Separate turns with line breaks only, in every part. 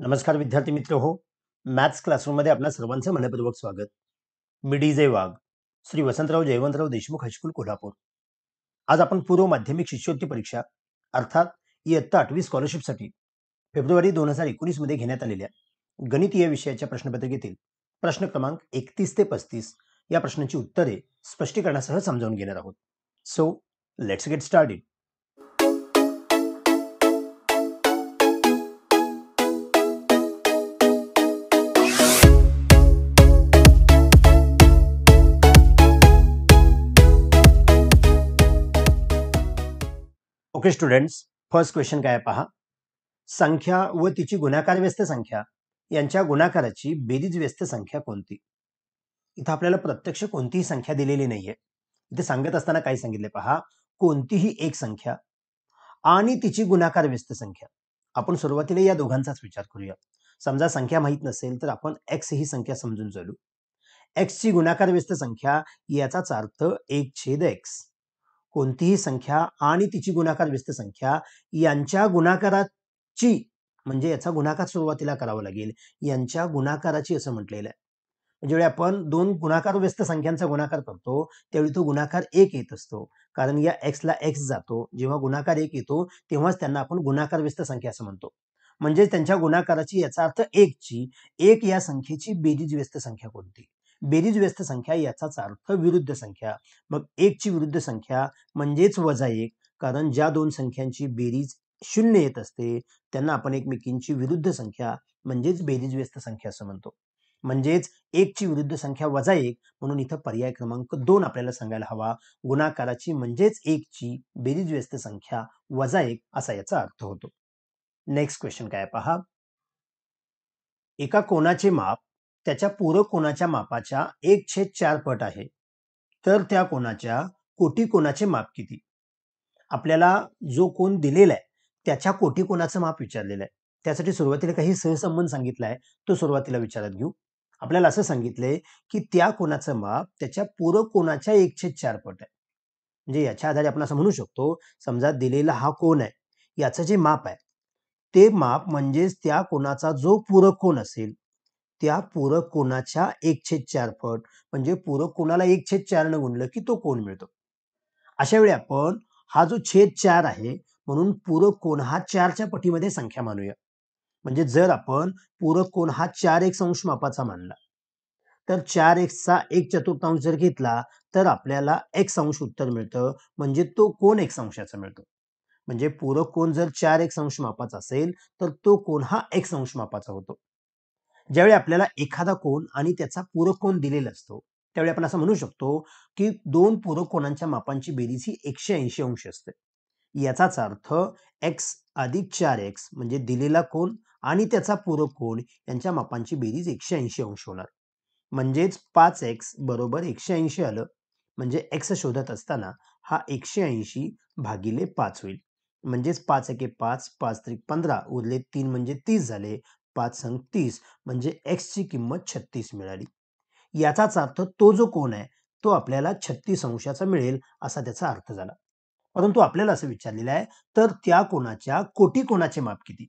नमस्कार विद्यार्थी मित्र हो. मॅथ्स क्लासरूममध्ये आपल्या सर्वांचं मनपूर्वक स्वागत. मी D J Wagh Shri Vasantrao Jayvantrao Deshmukh high school Kolhapur. आज आपण पूर्व माध्यमिक शिष्यवृत्ती परीक्षा अर्थात इयत्ता आठवी स्कॉलरशिपसाठी फेब्रुवारी दोन हजार एकोणीसमध्ये घेण्यात आलेल्या गणित या विषयाच्या प्रश्नपत्रिकेतील प्रश्न क्रमांक एकतीस ते पस्तीस या प्रश्नांची उत्तरे स्पष्टीकरणासह समजावून घेणार आहोत. So let's get started okay students first question काय पहा. संख्या व तिची गुणाकार व्यस्त संख्या यांच्या गुणाकाराची बेरीज व्यस्त संख्या कोणती? इथं आपल्याला प्रत्यक्ष कोणतीही संख्या दिलेली नाहीये. इथे सांगत असताना काय सांगितले पहा? कोणतीही एक संख्या आणि तिची गुणाकार व्यस्त संख्या. आपण सुरुवातीला या दोघांचाच विचार करूया. समजा संख्या माहीत नसेल तर आपण एक्स ही संख्या समजून चालू. एक्सची गुणाकार व्यस्त संख्या याचाच अर्थ एक छेद एक्स कोणतीही संख्या आणि तिची गुणाकार व्यस्त संख्या यांच्या गुणाकाराची म्हणजे याचा गुणाकार सुरुवातीला करावा लागेल. यांच्या गुणाकाराची असं म्हटलेलं आहे. ज्यावेळी आपण दोन गुणाकार व्यस्त संख्यांचा गुणाकार करतो त्यावेळी तो गुणाकार एक येत असतो. कारण या एक्सला एक्स जातो. जेव्हा गुणाकार एक येतो तेव्हाच त्यांना आपण गुणाकार व्यस्त संख्या असं म्हणतो. म्हणजे त्यांच्या गुणाकाराची याचा अर्थ एकची. एक या संख्येची बेरीज व्यस्त संख्या कोणती? बेरीज व्यस्त संख्या याचाच अर्थ विरुद्ध संख्या. मग एकची विरुद्ध संख्या म्हणजेच वजा एक कारण ज्या दोन संख्यांची बेरीज शून्य येत असते त्यांना आपण एकमेकींची विरुद्ध संख्या म्हणजेच बेरीज व्यस्त संख्या असं म्हणतो. म्हणजेच एकची विरुद्ध संख्या वजा एक म्हणून इथं पर्याय क्रमांक दोन आपल्याला सांगायला हवा. गुणाकाराची म्हणजेच एकची बेरीज व्यस्त संख्या वजा एक असा याचा अर्थ होतो. नेक्स्ट क्वेश्चन काय पहा. एका कोणाचे माप त्याच्या पूरक कोणाच्या मापाच्या एक छेद चार पट आहे. तर त्या कोणाच्या कोटी कोणाचे माप किती? आपल्याला जो कोण दिलेला आहे त्याच्या कोटी कोणाचं माप विचारलेलं आहे. त्यासाठी सुरुवातीला काही सहसंबंध सांगितला आहे तो सुरुवातीला विचारात घेऊ. आपल्याला असं सांगितलंय की त्या कोणाचं माप त्याच्या पूरक कोणाच्या एक छेद चार पट आहे. म्हणजे याच्या आधारे आपण असं म्हणू शकतो समजा दिलेला हा कोण आहे याचं जे माप आहे ते माप म्हणजेच त्या कोणाचा जो पूरक कोण असेल त्या पूरक कोणाच्या एक छेद चार पट म्हणजे पूरक कोणाला एक छेद चारनं गुणलं की तो कोण मिळतो? अशा वेळी आपण हा जो छेद चार आहे म्हणून पूरक कोण हा चारच्या पटीमध्ये संख्या मानूया. म्हणजे जर आपण पूरक कोण हा चार एक अंश मापाचा मानला तर चार एक्सचा एक चतुर्थांश जर घेतला तर आपल्याला एक अंश उत्तर मिळतं म्हणजे तो कोण एक अंशाचा मिळतो. म्हणजे पूरक कोण जर चार एक अंश मापाचा असेल तर तो कोण हा एक अंश मापाचा होतो. ज्यावेळी आपल्याला एखादा कोण आणि त्याचा पूरक कोण दिलेला असतो त्यावेळी आपण असं म्हणू शकतो की दोन पूरक कोणांच्या मापांची बेरीज ही एकशे ऐंशी अंश असते. याचाच अर्थ एक्स अधिक चार एक्स म्हणजे दिलेला कोण आणि त्याचा पूरक कोण यांच्या मापांची बेरीज एकशे ऐंशी अंश होणार. म्हणजेच पाच एक्स बरोबर एकशे ऐंशी आलं म्हणजे एक्स शोधत असताना हा एकशे ऐंशी भागिले पाच होईल. म्हणजेच पाच एके पाच पाच त्रिक पंधरा उरले तीन म्हणजे तीस झाले पाच संघ तीस म्हणजे एक्सची किंमत छत्तीस मिळाली. याचाच अर्थ तो जो कोण आहे तो आपल्याला छत्तीस अंशाचा मिळेल असा त्याचा अर्थ झाला. परंतु आपल्याला असं विचारलेलं आहे तर त्या कोणाच्या कोटी कोणाचे माप किती?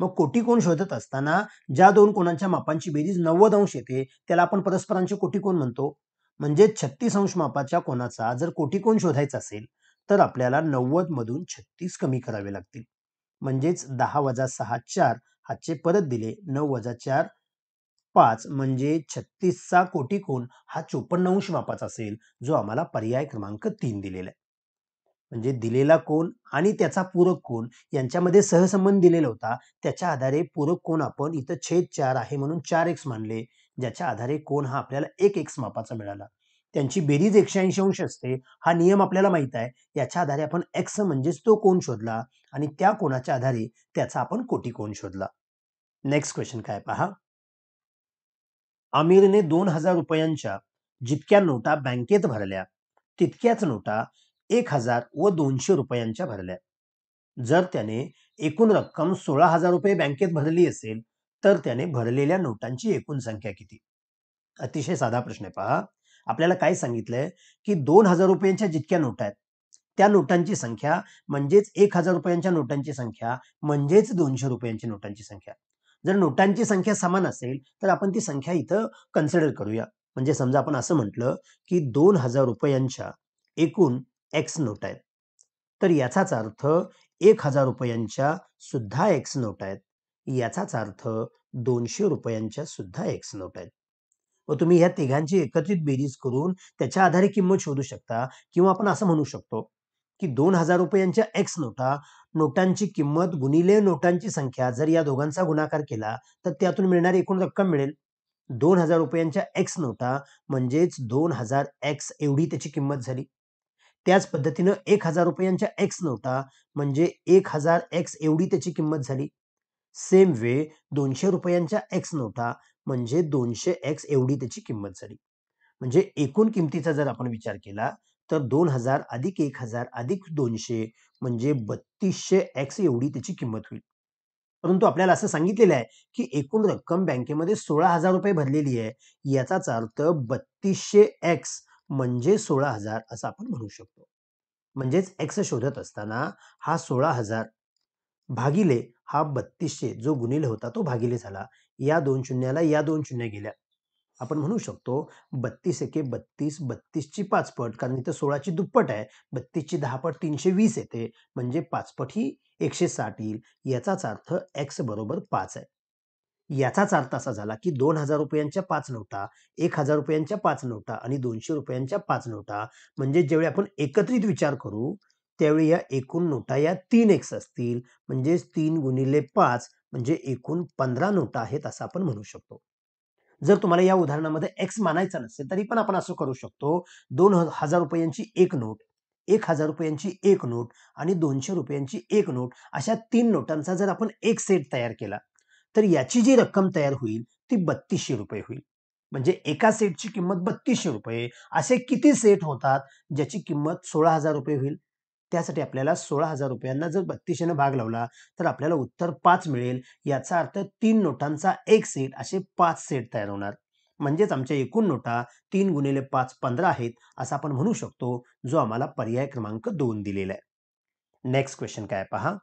मग कोटी कोण शोधत असताना ज्या दोन कोणाच्या मापांची बेरीज नव्वद अंश येते त्याला आपण परस्परांचे कोटी कोण म्हणतो. म्हणजे छत्तीस अंश मापाच्या कोणाचा जर कोटी कोण शोधायचा असेल तर आपल्याला नव्वद मधून छत्तीस कमी करावे लागतील. म्हणजेच दहा वजा सहा चार हातचे परत दिले. नऊ वजा चार पाच म्हणजे छत्तीसचा कोटी कोण हा चोपन्न अंश मापाचा असेल जो आम्हाला पर्याय क्रमांक तीन दिलेला आहे. म्हणजे दिलेला कोण आणि त्याचा पूरक कोण यांच्यामध्ये सहसंबंध दिलेला होता. त्याच्या आधारे पूरक कोण आपण इथं छेद चार आहे म्हणून चार एक्स मानले. ज्याच्या आधारे कोण हा आपल्याला एक एक्स मापाचा मिळाला. त्यांची बेरीज एकशे ऐंशी अंश असते हा नियम आपल्याला माहीत आहे. याच्या आधारे आपण एक्स म्हणजेच तो कोण शोधला आणि त्या कोणाच्या आधारे त्याचा आपण कोटी कोण शोधला. नेक्स्ट क्वेश्चन काय पहा? आमिरने दोन हजार रुपयांच्या जितक्या नोटा बँकेत भरल्या तितक्याच नोटा एक हजार व दोनशे रुपयांच्या भरल्या. जर त्याने एकूण रक्कम सोळा हजार रुपये बँकेत भरली असेल तर त्याने भरलेल्या नोटांची एकूण संख्या किती? अतिशय साधा प्रश्न आहे पहा. आपल्याला काय सांगितलंय की दोन हजार रुपयांच्या जितक्या नोटा आहेत त्या नोटांची संख्या म्हणजेच एक हजार रुपयांच्या नोटांची संख्या म्हणजेच दोनशे रुपयांची नोटांची संख्या. जर नोटांची संख्या समान असेल तर आपण ती संख्या इथं कन्सिडर करूया. म्हणजे समजा आपण असं म्हटलं की दोन हजार रुपयांच्या एकूण एक्स नोट आहेत. तर याचाच अर्थ एक हजार रुपयांच्या सुद्धा एक्स नोट आहेत. याचाच अर्थ दोनशे रुपयांच्या सुद्धा एक्स नोट आहेत. व तुम्ही ह्या तिघांची एकत्रित बेरीज करून त्याच्या आधारे किंमत शोधू शकता किंवा आपण असं म्हणू शकतो की दोन हजार रुपयांच्या एक्स नोटा नोटांची किंमत गुणिले नोटांची संख्या जर या दोघांचा गुणाकार केला तर त्यातून मिळणारी एकूण रक्कम मिळेल. दोन हजार रुपयांच्या एक्स नोटा म्हणजेच दोन हजार एक्स एवढी त्याची किंमत झाली. त्याच पद्धतीनं एक हजार रुपयांच्या एक्स नोटा म्हणजे एक हजार एक्स एवढी त्याची किंमत झाली. सेम वे दोनशे रुपयांच्या एक्स नोटा म्हणजे दोनशे एक्स एवढी त्याची किंमत झाली. म्हणजे एकूण किमतीचा जर आपण विचार केला तर दोन हजार अधिक एक हजार अधिक दोनशे म्हणजे बत्तीसशे एक्स एवढी त्याची किंमत होईल. परंतु आपल्याला असं सांगितलेलं आहे की एकूण रक्कम बँकेमध्ये सोळा हजार रुपये भरलेली आहे याचाच अर्थ बत्तीसशे एक्स म्हणजे सोळा हजार असं आपण म्हणू शकतो. म्हणजेच एक्स शोधत असताना हा सोळा हजार भागिले हा बत्तीसशे जो गुणिले होता तो भागिले झाला. या दोन शून्याला या दोन शून्य गेल्या. आपण म्हणू शकतो बत्तीस एके बत्तीस बत्तीसची पाचपट कारण इथं सोळाची दुप्पट आहे. बत्तीसची दहा पट तीनशे वीस येते. म्हणजे पाचपट ही एकशे साठ येईल. याचाच अर्थ एक्स बरोबर पाच आहे. याचाच अर्थ असा झाला की दोन हजार रुपयांच्या पाच नोटा एक हजार रुपयांच्या पाच नोटा आणि दोनशे रुपयांच्या पाच नोटा म्हणजे ज्यावेळी आपण एकत्रित विचार करू त्यावेळी या एकूण नोटा या तीन एक्स असतील. म्हणजेच तीन गुणिले पाच म्हणजे एकूण पंधरा नोटा आहेत असं आपण म्हणू शकतो. जर तुम्हाला या उदाहरणामध्ये एक्स मानायचा नसेल तरी पण आपण असं करू शकतो. दोन हजार रुपयांची एक नोट एक हजार रुपयांची एक नोट आणि दोनशे रुपयांची एक नोट अशा तीन नोटांचा जर आपण एक सेट तयार केला तर याची जी रक्कम तयार होईल ती बत्तीसशे रुपये होईल. म्हणजे एका सेटची किंमत बत्तीसशे रुपये. असे किती सेट होतात ज्याची किंमत सोळा हजार रुपये होईल? त्यासाठी आपल्याला सोळा हजार रुपयांना जर बत्तीशेनं भाग लावला तर आपल्याला उत्तर पाच मिळेल. याचा अर्थ तीन नोटांचा एक सेट असे पाच सेट तयार होणार. म्हणजेच आमच्या एकूण नोटा तीन गुणिले पाच पंधरा आहेत असं आपण म्हणू शकतो जो आम्हाला पर्याय क्रमांक दोन दिलेला आहे. नेक्स्ट क्वेश्चन काय पहा.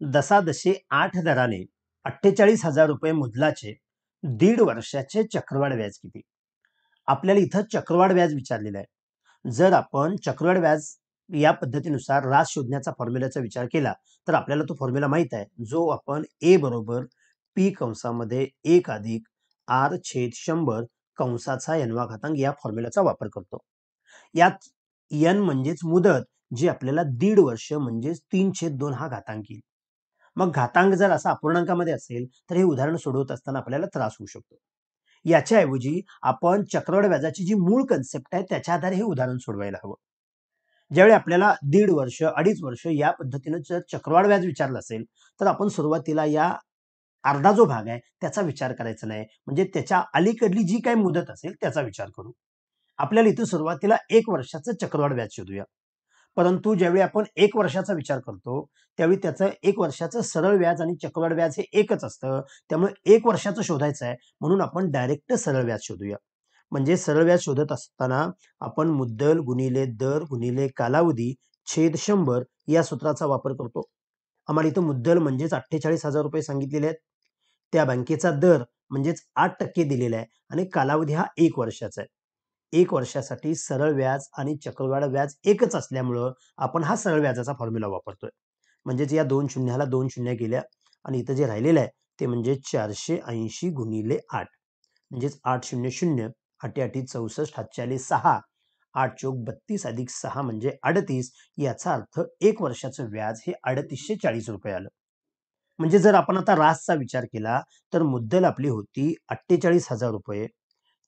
दसादशे आठ दराने अठ्ठेचाळीस हजार रुपये मुदलाचे दीड वर्षाचे चक्रवाढ व्याज किती? आपल्याला इथं चक्रवाढ व्याज विचारलेलं आहे. जर आपण चक्रवाढ व्याज या पद्धतीनुसार रास शोधण्याचा फॉर्म्युलाचा विचार केला तर आपल्याला तो फॉर्म्युला माहीत आहे. जो आपण ए बरोबर पी कंसामध्ये एक अधिक आर छेद शंभर कंसाचा एनवा घातांक या फॉर्म्युलाचा वापर करतो. यात यन म्हणजेच मुदत जी आपल्याला दीड वर्ष म्हणजेच तीन छेद दोन हा घातांक येईल. मग घातांक जर असा अपूर्णांकामध्ये असेल तर हे उदाहरण सोडवत असताना आपल्याला त्रास होऊ शकतो. याच्याऐवजी आपण चक्रवाढ व्याजाची जी मूळ कन्सेप्ट आहे त्याच्या आधारे हे उदाहरण सोडवायला हवं. ज्यावेळी आपल्याला दीड वर्ष अडीच वर्ष या पद्धतीनं जर चक्रवाढ व्याज विचारलं असेल तर आपण सुरुवातीला या अर्धा जो भाग आहे त्याचा विचार करायचा नाही. म्हणजे त्याच्या अलीकडली जी काही मुदत असेल त्याचा विचार करू. आपल्याला इथून सुरुवातीला एक वर्षाचं चक्रवाढ व्याज शोधूया. परंतु ज्यावेळी आपण एक वर्षाचा विचार करतो त्यावेळी त्याचं एक वर्षाचं सरळ व्याज आणि चक्रवाढ व्याज हे एकच असतं. त्यामुळे एक वर्षाचं शोधायचं आहे म्हणून आपण डायरेक्ट सरळ व्याज शोधूया. म्हणजे सरळ व्याज शोधत असताना आपण मुद्दल गुणिले दर गुणिले कालावधी छेद शंभर या सूत्राचा वापर करतो. आम्हाला इथं मुद्दल म्हणजेच अठ्ठेचाळीस हजार रुपये सांगितलेले आहेत. त्या बँकेचा दर म्हणजेच आठ टक्के दिलेला आहे आणि कालावधी हा एक वर्षाचा आहे. एक वर्षासाठी सरळ व्याज आणि चक्रवाढ व्याज एकच असल्यामुळं आपण हा सरळ व्याजाचा फॉर्म्युला वापरतोय. म्हणजेच या दोन शून्याला दोन शून्य गेल्या आणि इथं जे राहिलेलं आहे ते म्हणजे चारशे ऐंशी गुणिले आठ. म्हणजेच आठ शून्य शून्य अटी आठी चौसष्ट हातचाळीस सहा. आठ चौक बत्तीस अधिक सहा म्हणजे अडतीस. याचा अर्थ एक वर्षाचं व्याज हे अडतीसशे चाळीस रुपये आलं. म्हणजे जर आपण आता रासचा विचार केला तर मुद्दल आपली होती अठ्ठेचाळीस हजार रुपये.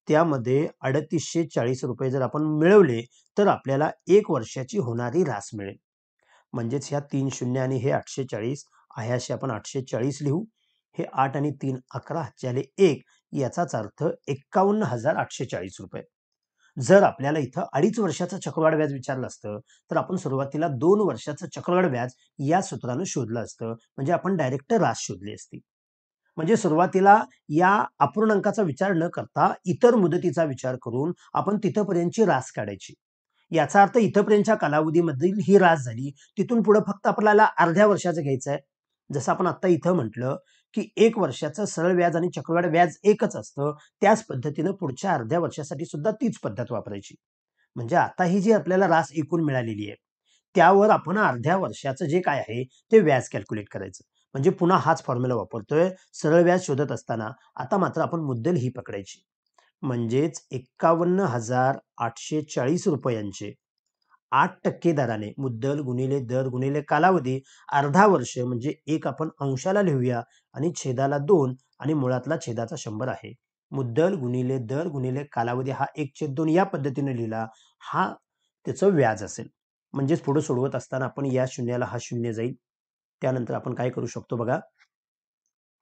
त्यामध्ये अडतीसशे चाळीस रुपये जर आपण मिळवले तर आपल्याला एक वर्षाची होणारी रास मिळेल. म्हणजेच ह्या तीन शून्य आणि हे आठशे चाळीस ह्याशी आपण आठशे चाळीस लिहू. हे आठ आणि तीन अकरा हजार एक याचाच अर्थ एक्कावन्न हजार आठशे चाळीस रुपये. जर आपल्याला इथं अडीच वर्षाचं चक्रवाढ व्याज विचारलं असतं तर आपण सुरुवातीला दोन वर्षाचं चक्रवाढ व्याज या सूत्रानं शोधलं असतं. म्हणजे आपण डायरेक्ट रास शोधली असती. म्हणजे सुरुवातीला या अपूर्णांकाचा विचार न करता इतर मुदतीचा विचार करून आपण तिथपर्यंतची रास काढायची. याचा अर्थ इथपर्यंतच्या कालावधीमधील ही रास झाली तिथून पुढे फक्त आपल्याला अर्ध्या वर्षाचं घ्यायचं आहे. जसं आपण आता इथं म्हटलं की एक वर्षाचं सरळ व्याज आणि चक्रवाढ व्याज एकच असतं त्याच पद्धतीनं पुढच्या अर्ध्या वर्षासाठी सुद्धा तीच पद्धत वापरायची. म्हणजे आता ही जी आपल्याला रास एकूण मिळालेली आहे त्यावर आपण अर्ध्या वर्षाचं जे काय आहे ते व्याज कॅल्क्युलेट करायचं. म्हणजे पुन्हा हाच फॉर्म्युला वापरतोय. सरळ व्याज शोधत असताना आता मात्र आपण मुद्दल ही पकडायची. म्हणजेच एक्कावन्न हजार आठशे चाळीस रुपयांचे आठ टक्के दराने मुद्दल गुणिले दर गुणिले कालावधी अर्धा वर्ष म्हणजे एक आपण अंशाला लिहूया आणि छेदाला दोन आणि मुळातला छेदाचा शंभर आहे. मुद्दल गुणिले दर गुणिले कालावधी हा एक छेद दोन या पद्धतीने लिहिला हा त्याचं व्याज असेल. म्हणजेच पुढे सोडवत असताना आपण या शून्याला हा शून्य जाईल. त्यानंतर आपण काय करू शकतो बघा.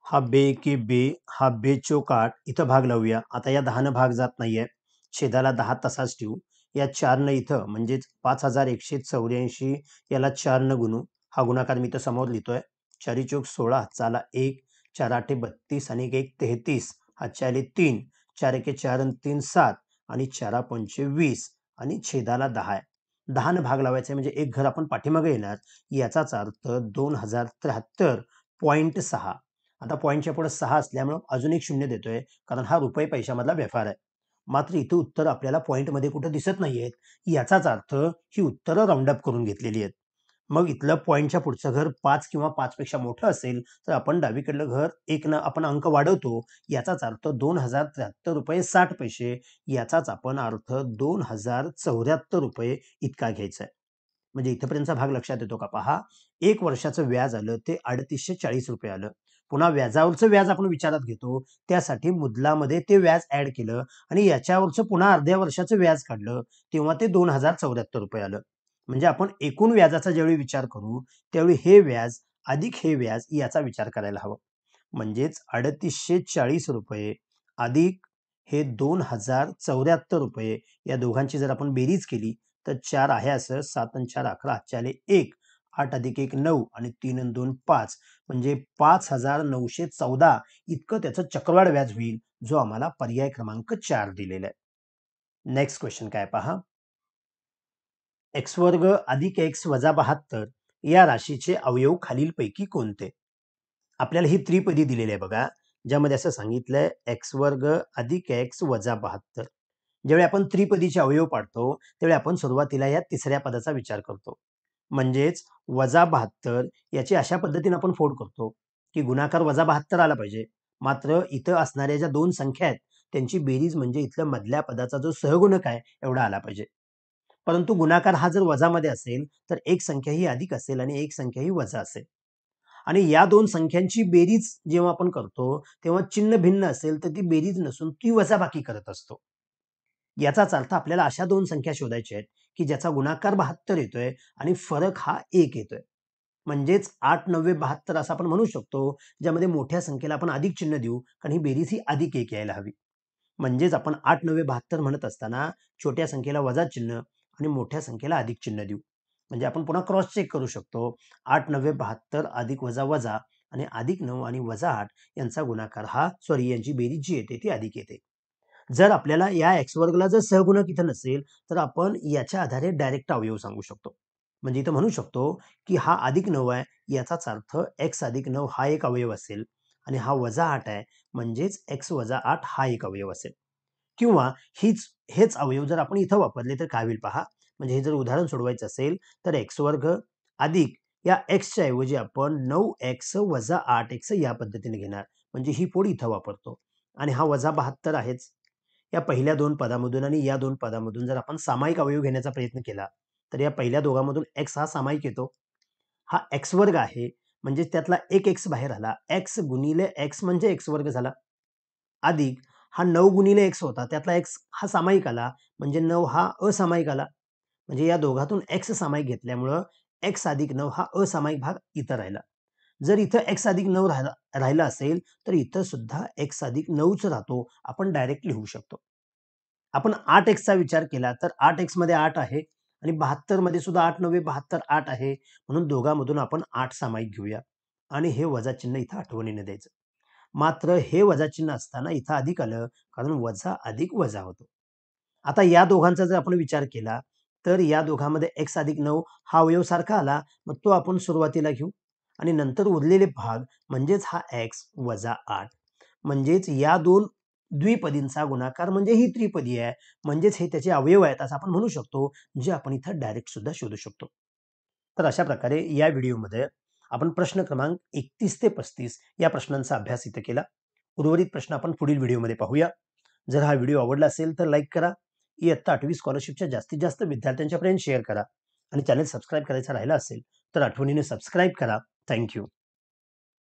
हा बे के बे हा बे चोक आठ इथं भाग लावूया. आता या दहानं भाग जात नाहीये. छेदाला दहा तसाच ठेवू. या चारनं इथं म्हणजेच पाच हजार एकशे चौऱ्याऐंशी याला चारनं गुणू. हा गुणाकार मी इथं समोर लिहितोय. चारी चोक सोळा चाला एक चार आठे बत्तीस आणि एक तेहतीस. हा चाले तीन. चार एके चार तीन सात आणि चारा पंचे वीस आणि छेदाला दहा आहे. दहानं भाग लावायचा म्हणजे एक घर आपण पाठीमागे येणार याचाच अर्थ दोन हजार त्र्याहत्तर पॉईंट सहा. आता पॉईंटच्या पुढे सहा असल्यामुळे अजून एक शून्य देतोय कारण हा रुपये पैशामधला व्यवहार आहे. मात्र इथं उत्तर आपल्याला पॉईंटमध्ये कुठं दिसत नाहीयेत याचाच अर्थ ही उत्तरं राऊंडअप करून घेतलेली आहेत. मग इथलं पॉईंटच्या पुढचं घर पाच किंवा पाचपेक्षा मोठं असेल तर आपण डावीकडलं घर एक आपण अंक वाढवतो याचाच अर्थ दोन हजार त्र्याहत्तर रुपये साठ पैसे याचाच आपण अर्थ दोन हजार चौऱ्याहत्तर रुपये इतका घ्यायचा आहे म्हणजे इथपर्यंतचा भाग लक्षात येतो का पहा? एक वर्षाचं व्याज आलं ते अडतीसशे चाळीस रुपये आलं. पुन्हा व्याजावरचं व्याज आपण विचारात घेतो त्यासाठी मुदलामध्ये ते व्याज ऍड केलं आणि याच्यावरचं पुन्हा अर्ध्या वर्षाचं व्याज काढलं तेव्हा ते दोन हजार चौऱ्याहत्तर रुपये आलं. म्हणजे आपण एकूण व्याजाचा ज्यावेळी विचार करू त्यावेळी हे व्याज अधिक हे व्याज याचा विचार करायला हवा. म्हणजेच अडतीसशे चाळीस रुपये अधिक हे दोन हजार चौऱ्याहत्तर रुपये या दोघांची जर आपण बेरीज केली तर चार आहे असं सात आणि चार अकरा चाले एक आठ अधिक एक नऊ आणि तीन आणि दोन पाच. म्हणजे पाच हजार नऊशे चौदा इतकं त्याचं चक्रवाढ व्याज होईल जो आम्हाला पर्याय क्रमांक चार दिलेला आहे. नेक्स्ट क्वेश्चन काय पहा. एक्स वर्ग अधिक एक्स वजा बहात्तर या राशीचे अवयव खालीलपैकी कोणते? आपल्याला ही त्रिपदी दिलेली आहे बघा ज्यामध्ये असं सांगितलंय एक्स वर्ग अधिक एक्स वजा बहात्तर. ज्यावेळी आपण त्रिपदीचे अवयव पाडतो त्यावेळी आपण सुरुवातीला या तिसऱ्या पदाचा विचार करतो. म्हणजेच वजा बहात्तर याची अशा पद्धतीने आपण फोड करतो की गुणाकार वजा बहात्तर आला पाहिजे. मात्र इथं असणाऱ्या ज्या दोन संख्या आहेत त्यांची बेरीज म्हणजे इथल्या मधल्या पदाचा जो सहगुणक आहे एवढा आला पाहिजे. परंतु गुणाकार हा जर वजामध्ये असेल तर एक संख्या ही अधिक असेल आणि एक संख्या ही वजा असेल. आणि या दोन संख्यांची बेरीज जेव्हा आपण करतो तेव्हा चिन्ह भिन्न असेल तर ती बेरीज नसून ती वजाबाकी करत असतो. याचाच अर्थ आपल्याला अशा दोन संख्या शोधायच्या आहेत की ज्याचा गुणाकार बहात्तर येतोय आणि फरक हा एक येतोय. म्हणजेच आठ नव्वे बहात्तर असं आपण म्हणू शकतो ज्यामध्ये मोठ्या संख्येला आपण अधिक चिन्ह देऊ कारण ही बेरीज ही अधिक एक यायला हवी. म्हणजेच आपण आठ नव्वे बहात्तर म्हणत असताना छोट्या संख्येला वजा चिन्ह आणि मोठ्या संख्येला अधिक चिन्ह देऊ. म्हणजे आपण पुन्हा क्रॉस चेक करू शकतो. आठ नव्वे बहात्तर अधिक वजा वजा आणि अधिक नऊ आणि वजा आठ यांचा गुणाकार हा सॉरी यांची बेरीज जी येते ती अधिक येते. जर आपल्याला या एक्स वर्गला जर सहगुणक इथं नसेल तर आपण याच्या आधारे डायरेक्ट अवयव सांगू शकतो. म्हणजे इथं म्हणू शकतो की हा अधिक नऊ आहे याचाच अर्थ एक्स अधिक नऊ हा एक अवयव असेल आणि हा वजा आठ आहे म्हणजेच एक्स वजा आठ हा एक अवयव असेल. किंवा हीच हेच अवयव जर आपण इथं वापरले तर काय होईल पहा? म्हणजे हे जर उदाहरण सोडवायचं असेल तर एक्स वर्ग अधिक या एक्सच्या ऐवजी आपण नऊ एक्स वजा आठ एक्स या पद्धतीने घेणार. म्हणजे ही फोड इथं वापरतो. आणि हा वजा बहात्तर आहेच. या पहिल्या दोन पदामधून आणि या दोन पदामधून जर आपण सामायिक अवयव घेण्याचा प्रयत्न केला तर या पहिल्या दोघांमधून एक्स हा सामायिक येतो. हा एक्स वर्ग आहे म्हणजे त्यातला एक एक्स बाहेर आला. एक्स गुणिले एक्स म्हणजे एक्स वर्ग झाला. अधिक हा नऊ गुणिले एक्स होता. त्यातला एक्स हा सामायिक आला. म्हणजे नऊ हा असामायिक आला. म्हणजे या दोघातून एक्स सामायिक घेतल्यामुळं एक्स अधिक नऊ हा असामायिक भाग इथं राहिला. जर इथं एक्स अधिक नऊ राहिला राहिला असेल तर इथं सुद्धा एक्स अधिक नऊच राहतो. आपण डायरेक्ट लिहू शकतो. आपण आठ एक्सचा विचार केला तर आठ एक्समध्ये आठ आहे आणि बहात्तरमध्ये सुद्धा आठ नव्हे बहात्तर आठ आहे. म्हणून दोघांमधून आपण आठ सामायिक घेऊया. आणि हे वजा चिन्ह इथं आठवणीने द्यायचं. मात्र हे वजा चिन्ह असताना इथं अधिक आलं कारण वजा अधिक वजा होतो. आता या दोघांचा जर आपण विचार केला तर या दोघांमध्ये एक्स अधिक नऊ हा अवयव सारखा आला मग तो आपण सुरुवातीला घेऊ. आणि नंतर उरलेले भाग म्हणजेच हा एक्स वजा आठ. म्हणजेच या दोन द्विपदींचा गुणाकार म्हणजे ही त्रिपदी आहे. म्हणजेच हे त्याचे अवयव आहेत असं आपण म्हणू शकतो जे आपण इथं डायरेक्ट सुद्धा शोधू शकतो. तर अशा प्रकारे या व्हिडिओमध्ये आपण प्रश्न क्रमांक एकतीस ते पस्तीस या प्रश्नांचा अभ्यास इथं केला. उर्वरित प्रश्न आपण पुढील व्हिडिओमध्ये पाहूया. जर हा व्हिडिओ आवडला असेल तर लाईक करा. इयत्ता आठवी स्कॉलरशिपच्या जास्तीत जास्त विद्यार्थ्यांच्यापर्यंत शेअर करा. आणि चॅनल सबस्क्राईब करायचा राहिला असेल तर आठवणीने सबस्क्राईब करा. थँक्यू